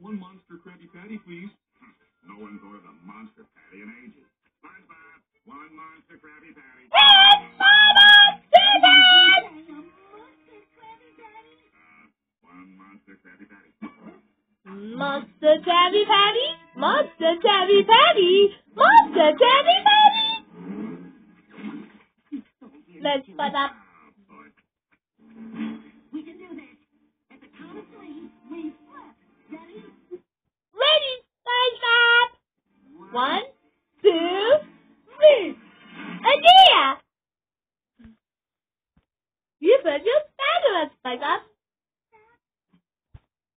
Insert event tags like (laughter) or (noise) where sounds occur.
One monster Krabby Patty, please. (clears throat) No one's ordered a monster patty in ages. SpongeBob, one monster Krabby Patty. It's Mama Susan! Uh, one monster Krabby Patty. Monster Krabby Patty, Monster Krabby Patty, Monster Krabby Patty. Let's put up. One, two, three. A! You bet